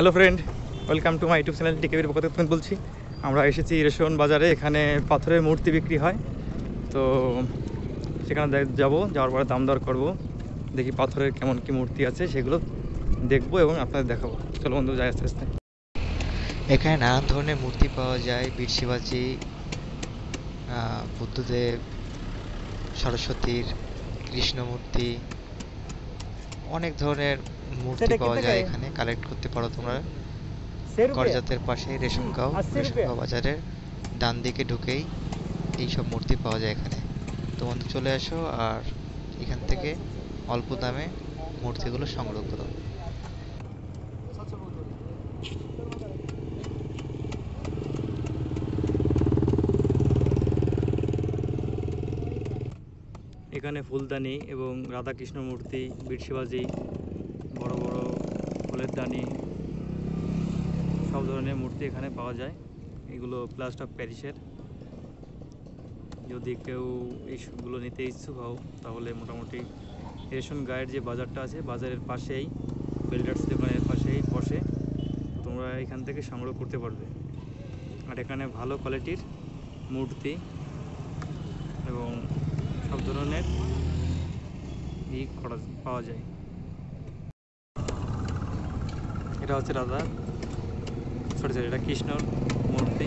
Hello friend welcome to my YouTube channel টিকেবির পক্ষ থেকে বলছি। আমরা এসেছি রেশন বাজারে, এখানে পাথরের মূর্তি বিক্রি হয়। তো সেখানে যাব, যাওয়ার পরে দাম দর করব। দেখি পাথরের কেমন কি মূর্তি আছে, সেগুলো দেখব এবং আপনাদের দেখাবো। চলো বন্ধু, যাই আস্তে আস্তে। এখানে নানান ধরনের মূর্তি পাওয়া যায়। বীর শিবাজি বুদ্ধদেব, সরস্বতীর কৃষ্ণ মূর্তি অনেক ধরনের মূর্তি পাওয়া যায় এখানে কালেক্ট করতে পারো তোমরা। গরজাতের করজাতের পাশে রেশনগাঁও গাও রুপিয়া। রেশনগাঁও বাজারের ডান দিকে ঢুকেই এইসব মূর্তি পাওয়া যায় এখানে। তোমাদের চলে আসো আর এখান থেকে অল্প দামে মূর্তিগুলো সংগ্রহ করো। এখানে ফুলদানি এবং রাধাকৃষ্ণ মূর্তি বীর শিবাজি বড় বড় ফুলের দানি, সব ধরনের মূর্তি এখানে পাওয়া যায়। এগুলো প্লাস্ট অফ প্যারিসের যদি কেউ এইগুলো নিতে ইচ্ছুক হও, তাহলে মোটামুটি রেশন গায়ের যে বাজারটা আছে, বাজারের পাশেই, বিল্ডার্স দোকানের পাশেই বসে তোমরা এখান থেকে সংগ্রহ করতে পারবে। আর এখানে ভালো কোয়ালিটির মূর্তি এবং ধরনের ই করা পাওয়া যায়। এটা হচ্ছে রাধা সরি সরি এটা কৃষ্ণর মূর্তি।